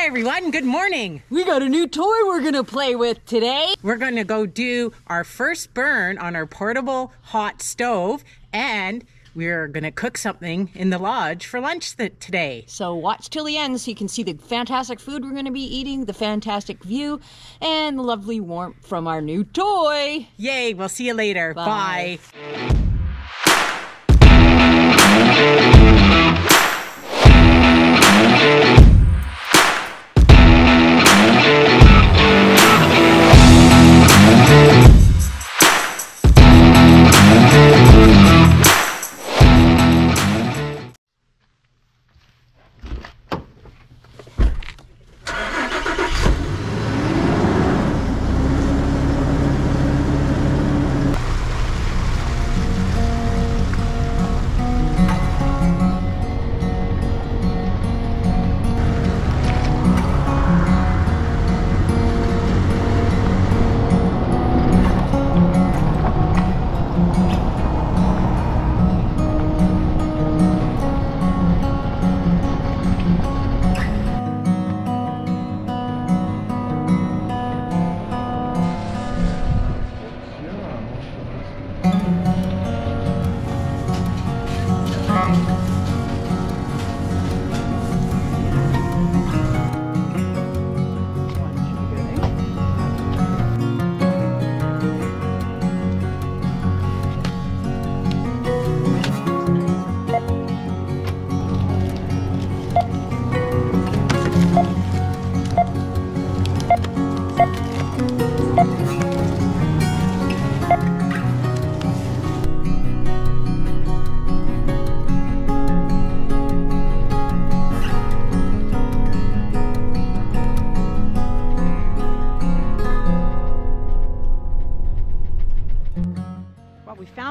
Hi everyone, good morning. We got a new toy we're gonna play with today. We're gonna go do our first burn on our portable hot stove and we're gonna cook something in the lodge for lunch today. So watch till the end so you can see the fantastic food we're gonna be eating, the fantastic view, and the lovely warmth from our new toy. Yay, we'll see you later. Bye. Bye. Well, we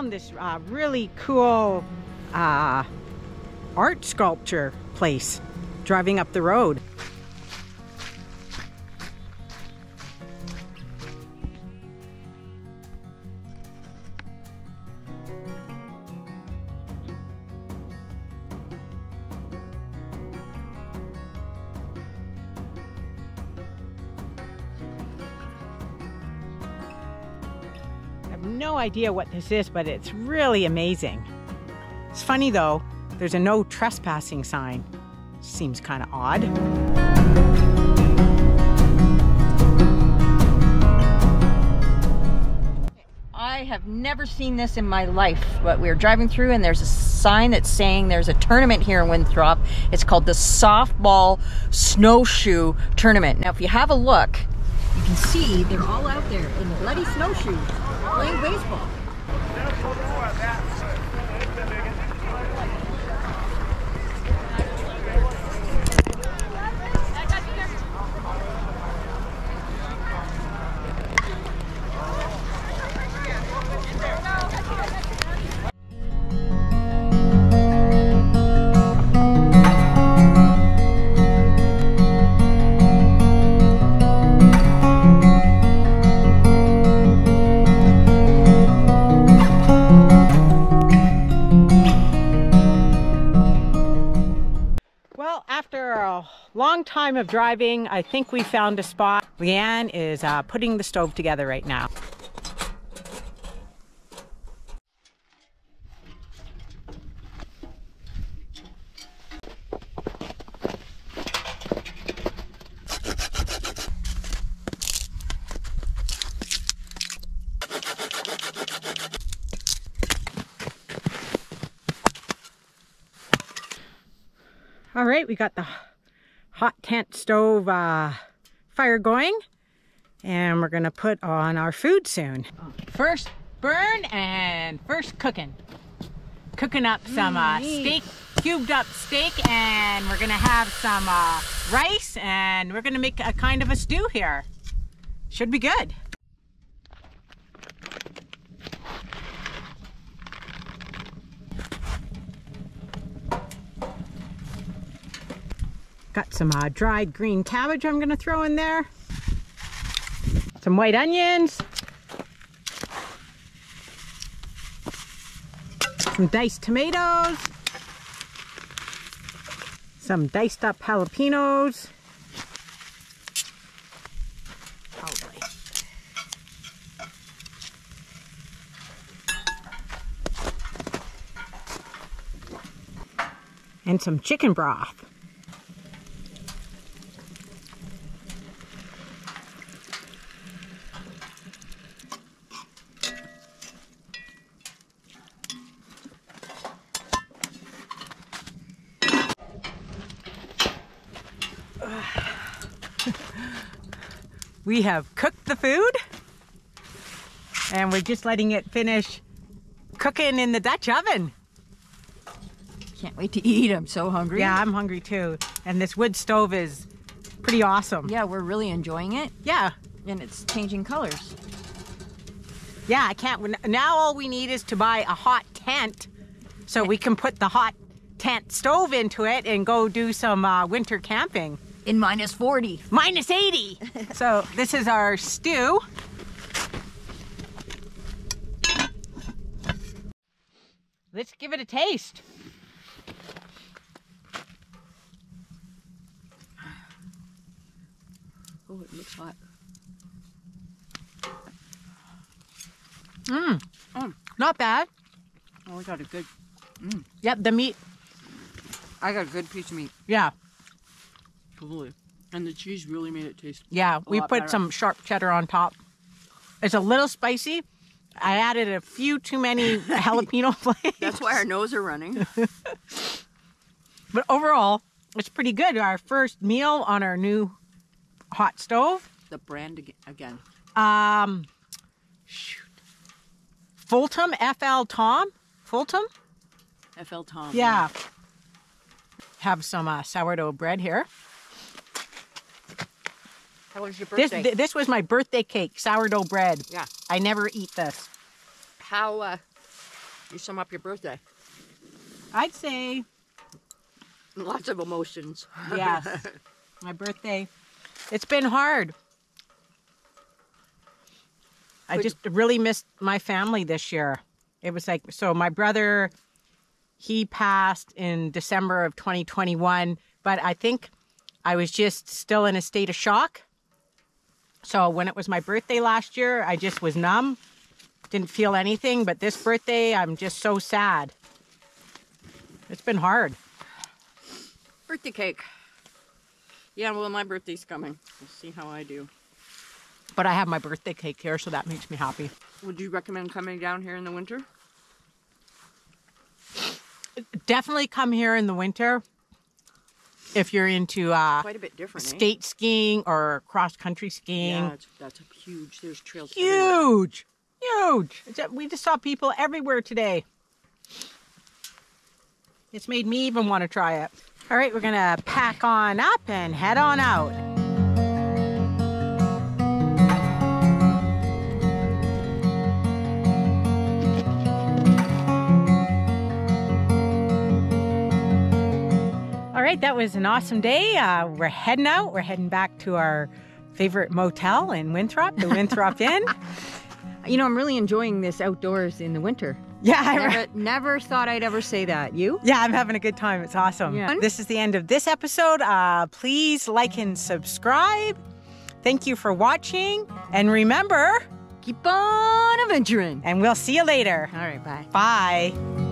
this uh, really cool uh, art sculpture place driving up the road. Have no idea what this is, but it's really amazing. It's funny though, there's a no trespassing sign. Seems kind of odd. I have never seen this in my life, but we are driving through and there's a sign that's saying there's a tournament here in Winthrop. It's called the Softball Snowshoe Tournament. Now, if you have a look, you can see they're all out there in the bloody snowshoes playing baseball. Time of driving, I think we found a spot. Leeann is uh, putting the stove together right now. All right, we got the hot tent stove uh, fire going, and we're gonna put on our food soon. First burn and first cooking. Cooking up some uh, steak, cubed up steak, and we're gonna have some uh, rice, and we're gonna make a kind of a stew here. Should be good. Got some uh, dried green cabbage I'm gonna throw in there. Some white onions. Some diced tomatoes. Some diced up jalapenos. Oh, and some chicken broth. we have cooked the food and we're just letting it finish cooking in the Dutch oven. Can't wait to eat. I'm so hungry. Yeah, I'm hungry too. And this wood stove is pretty awesome. Yeah, we're really enjoying it, Yeah. and it's changing colors. Yeah, I can't. Now all we need is to buy a hot tent so we can put the hot tent stove into it and go do some uh, winter camping. In minus 40. Minus 80. so this is our stew. Let's give it a taste. Oh, it looks hot. Mmm, Mm. not bad. Oh, we got a good. Yep, the meat. I got a good piece of meat. Yeah, Totally. And the cheese really made it taste. yeah. We put better. some sharp cheddar on top. It's a little spicy. I added a few too many jalapeno flakes. That's why our nose are running. But overall, it's pretty good. Our first meal on our new hot stove. the brand again. Um, shoot. Fulton, FL Tom. Fulton? FL Tom. Yeah. Have some uh, sourdough bread here. How was your This birthday? th- this was my birthday cake, sourdough bread. Yeah. I never eat this. How uh, you sum up your birthday? I'd say Lots of emotions. yes. my birthday. It's been hard. I just really missed my family this year. It was like so my brother he passed in December of 2021, but I think I was just still in a state of shock. So when it was my birthday last year, I just was numb. Didn't feel anything, but this birthday I'm just so sad. It's been hard. Birthday cake. Yeah, well, my birthday's coming. We'll see how I do. But I have my birthday cake here, so that makes me happy. Would you recommend coming down here in the winter? Definitely come here in the winter if you're into uh, Quite a bit different. eh? skate skiing or cross country skiing. Yeah, that's a huge. There's trails. everywhere. Huge, huge. We just saw people everywhere today. It's made me even want to try it. All right, we're gonna pack on up and head on out. Right, that was an awesome day. Uh, we're heading out. We're heading back to our favorite motel in Winthrop, the Winthrop Inn. you know, I'm really enjoying this outdoors in the winter. Yeah, I Never, never thought I'd ever say that. You? Yeah, I'm having a good time. It's awesome. Yeah. This is the end of this episode. Uh, please like and subscribe. Thank you for watching. And remember, Keep on adventuring. and we'll see you later. All right, bye. Bye.